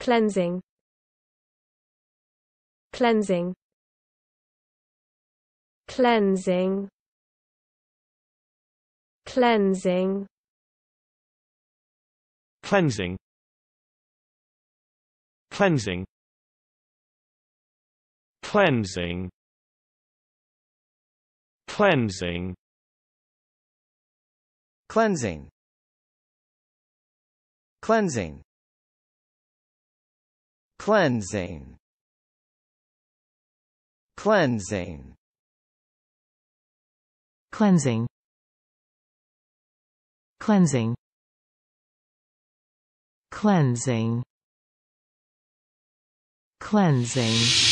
cleansing cleansing cleansing cleansing cleansing cleansing cleansing cleansing cleansing cleansing cleansing. Cleansing. Cleansing. Cleansing. Cleansing. Cleansing